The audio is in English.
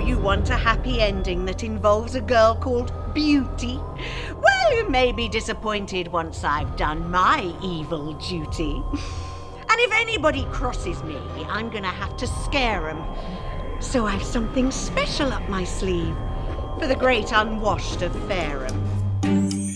you want a happy ending that involves a girl called Beauty. Well, you may be disappointed once I've done my evil duty. And if anybody crosses me, I'm gonna have to scare 'em. So I've something special up my sleeve for the great unwashed of Fareham.